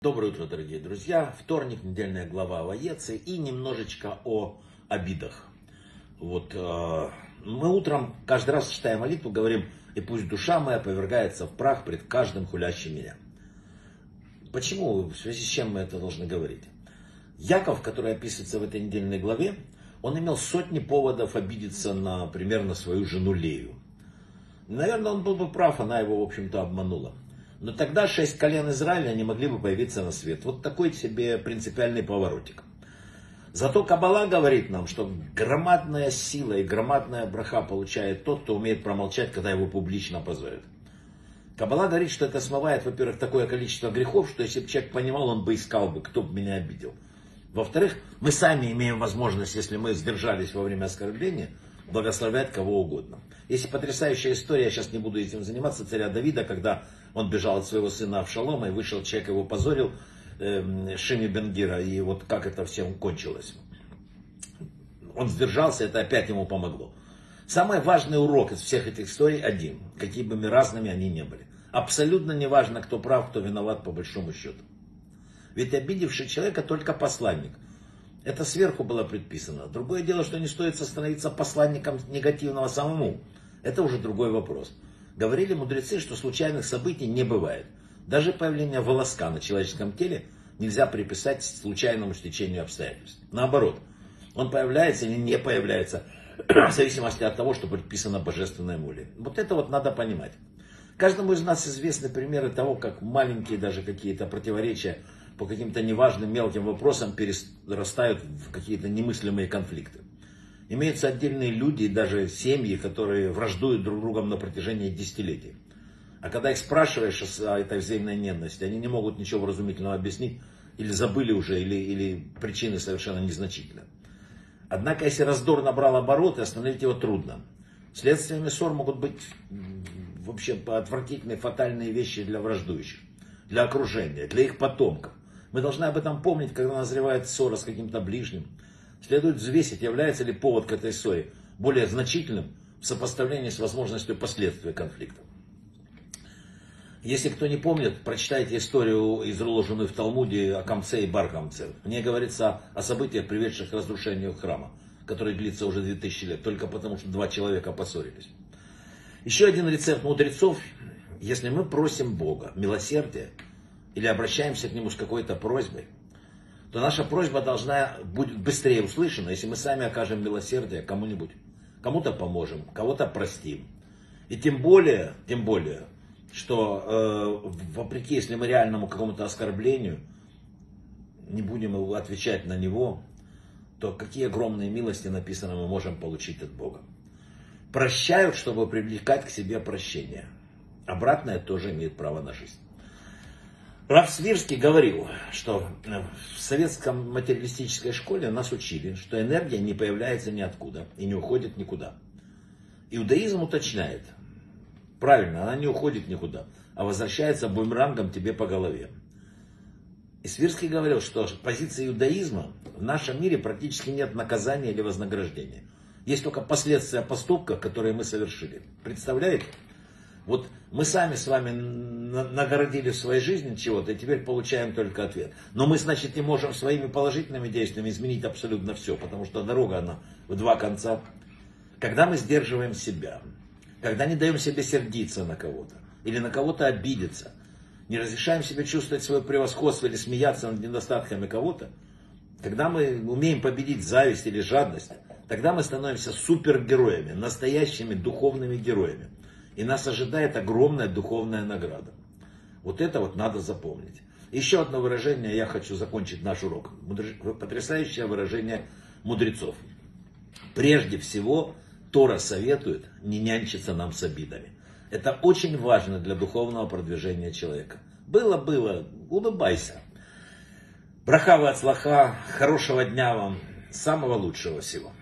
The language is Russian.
Доброе утро, дорогие друзья. Вторник, недельная глава о Ваеце и немножечко о обидах. Вот э, мы утром каждый раз читая молитву, говорим, и пусть душа моя повергается в прах пред каждым хулящим меня. Почему, в связи с чем мы это должны говорить? Яков, который описывается в этой недельной главе, он имел сотни поводов обидеться, например, на свою жену Лею. Наверное, он был бы прав, она его, в общем-то, обманула. Но тогда шесть колен Израиля не могли бы появиться на свет. Вот такой себе принципиальный поворотик. Зато Кабала говорит нам, что громадная сила и громадная браха получает тот, кто умеет промолчать, когда его публично позорят. Кабала говорит, что это смывает, во-первых, такое количество грехов, что если бы человек понимал, он бы искал бы, кто бы меня обидел. Во-вторых, мы сами имеем возможность, если мы сдержались во время оскорбления, благословлять кого угодно. Есть потрясающая история, я сейчас не буду этим заниматься, царя Давида, когда он бежал от своего сына Авшалома, и вышел человек, его позорил, э, Шими Бенгира, и вот как это всем кончилось. Он сдержался, это опять ему помогло. Самый важный урок из всех этих историй один, какими бы разными они не были. Абсолютно не важно, кто прав, кто виноват по большому счету. Ведь обидевший человека только посланник – это сверху было предписано. Другое дело, что не стоит становиться посланником негативного самому. Это уже другой вопрос. Говорили мудрецы, что случайных событий не бывает. Даже появление волоска на человеческом теле нельзя приписать случайному стечению обстоятельств. Наоборот, он появляется или не появляется, в зависимости от того, что предписано божественной волей. Вот это вот надо понимать. Каждому из нас известны примеры того, как маленькие даже какие-то противоречия по каким-то неважным мелким вопросам перерастают в какие-то немыслимые конфликты. Имеются отдельные люди и даже семьи, которые враждуют друг другом на протяжении десятилетий. А когда их спрашиваешь о этой взаимной ненависти, они не могут ничего вразумительного объяснить, или забыли уже, или, или причины совершенно незначительны. Однако, если раздор набрал обороты, остановить его трудно. Следствиями ссор могут быть вообще отвратительные, фатальные вещи для враждующих, для окружения, для их потомков. Мы должны об этом помнить, когда назревает ссора с каким-то ближним. Следует взвесить, является ли повод к этой ссоре более значительным в сопоставлении с возможностью последствий конфликта. Если кто не помнит, прочитайте историю, изложенную в Талмуде о Камце и Баркамце. В ней говорится о событиях, приведших к разрушению храма, который длится уже 2000 лет, только потому что два человека поссорились. Еще один рецепт мудрецов. Если мы просим Бога милосердия, или обращаемся к нему с какой-то просьбой, то наша просьба должна быть быстрее услышана, если мы сами окажем милосердие кому-нибудь. Кому-то поможем, кого-то простим. И тем более, тем более, что э, вопреки, если мы реальному какому-то оскорблению не будем отвечать на него, то какие огромные милости написано мы можем получить от Бога. Прощают, чтобы привлекать к себе прощение. Обратное тоже имеет право на жизнь. Раф Свирский говорил, что в советском материалистической школе нас учили, что энергия не появляется ниоткуда и не уходит никуда. Иудаизм уточняет, правильно, она не уходит никуда, а возвращается бумерангом тебе по голове. И Свирский говорил, что с позиции иудаизма в нашем мире практически нет наказания или вознаграждения. Есть только последствия поступков, которые мы совершили. Представляете? Вот мы сами с вами нагородили своей жизни чего-то, и теперь получаем только ответ. Но мы, значит, не можем своими положительными действиями изменить абсолютно все, потому что дорога, она в два конца. Когда мы сдерживаем себя, когда не даем себе сердиться на кого-то, или на кого-то обидеться, не разрешаем себе чувствовать свое превосходство или смеяться над недостатками кого-то, когда мы умеем победить зависть или жадность, тогда мы становимся супергероями, настоящими духовными героями. И нас ожидает огромная духовная награда. Вот это вот надо запомнить. Еще одно выражение, я хочу закончить наш урок. Потрясающее выражение мудрецов. Прежде всего, Тора советует не нянчиться нам с обидами. Это очень важно для духовного продвижения человека. Было-было, улыбайся. Брахава от слаха, хорошего дня вам, самого лучшего всего.